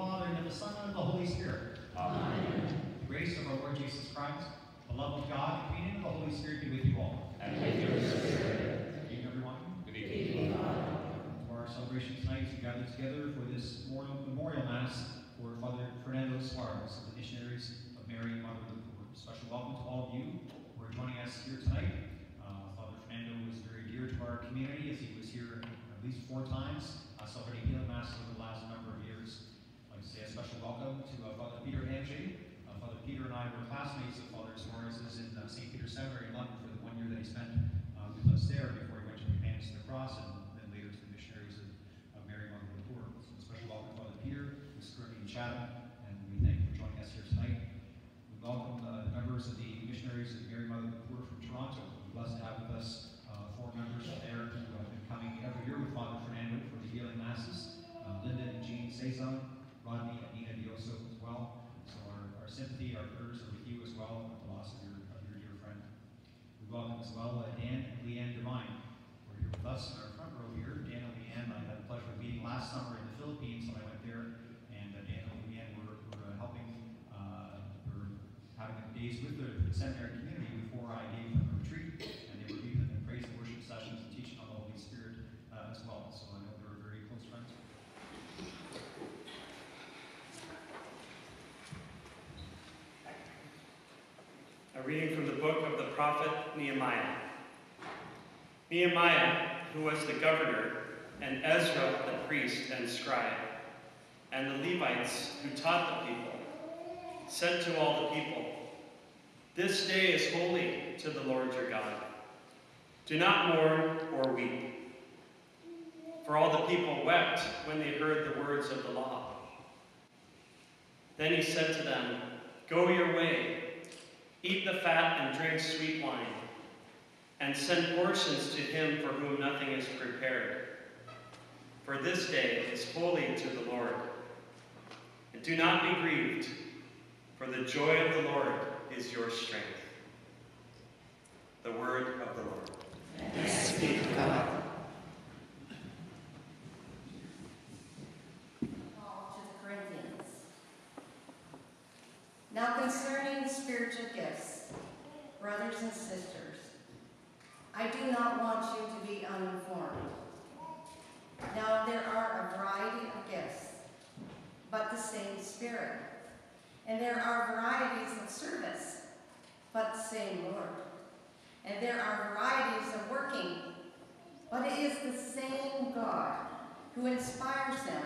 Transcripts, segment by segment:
Father, and of the Son, and of the Holy Spirit. Amen. The grace of our Lord Jesus Christ, the love of God, the communion of the Holy Spirit be with you all. And with your spirit. Good evening, everyone. Good evening. For our celebration tonight, we gather together for this memorial, memorial Mass for Father Fernando Suarez the Missionaries of Mary, Mother of the Poor. Special welcome to all of you who are joining us here tonight. Uh, Father Fernando was very dear to our community as he was here at least four times, uh, celebrating healing Mass over the last number of years. I'd like to say a special welcome to uh, Father Peter Angie. Uh, Father Peter and I were classmates of Father Suarez's in uh, St. Peter's Seminary in London for the one year that he spent uh, with us there before he went to the of the Cross and then later to the Missionaries of, Mary the Poor. So special welcome to Father Peter, currently in Chatham, and we thank you for joining us here tonight. We welcome uh, the members of the Missionaries of Mary Mother of the Poor from Toronto. We're blessed to have with us uh, four members from there who have been coming every year with Father Fernando for the healing masses. Uh, Linda and Jean Cezanne, Rodney and Nina Dioso as well. So our, our are with you as well with the loss of your, of your dear friend. We welcome as well uh, Dan and Leanne Devine, who are here with us in our front row here. Dan and Leanne, I had the pleasure of meeting last summer in the Philippines when I went there, and uh, Dan and Leanne were, were uh, helping, uh, were having days with the seminary community before I gave them a retreat, and they were leading in praise and worship sessions and teaching on the Holy Spirit uh, as well. So I know they were very close friends. A reading from the book of the prophet Nehemiah. Nehemiah, who was the governor, and Ezra the priest and scribe, and the Levites who taught the people, said to all the people, This day is holy to the Lord your God. Do not mourn or weep. For all the people wept when they heard the words of the law. Then he said to them, Go your way. Eat the fat and drink sweet wine, and send portions to him for whom nothing is prepared. For this day is holy to the Lord. And do not be grieved, for the joy of the Lord is your strength. The word of the Lord. Thanks be to God. Paul to the Corinthians. Now concerning spiritual gifts, brothers and sisters, I do not want you to be uninformed. Now there are a variety of gifts, but the same Spirit. And there are varieties of service, but the same Lord. And there are varieties of working, but it is the same God who inspires them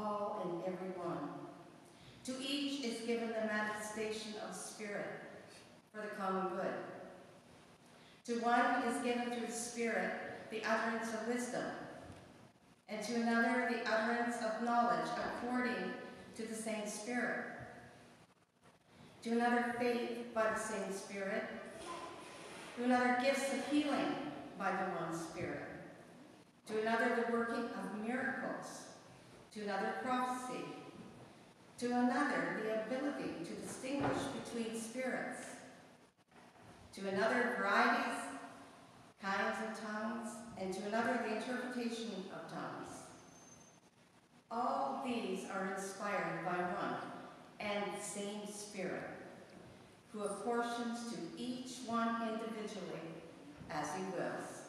all and every one. To each is given the manifestation of Spirit for the common good. To one is given through the Spirit the utterance of wisdom, and to another the utterance of knowledge according to the same Spirit. To another faith by the same Spirit. To another gifts of healing by the one Spirit. To another the working of miracles to another prophecy, to another the ability to distinguish between spirits, to another varieties, kinds of tongues, and to another the interpretation of tongues. All these are inspired by one and the same Spirit, who apportions to each one individually as he wills.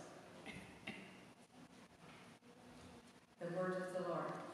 The word of the Lord.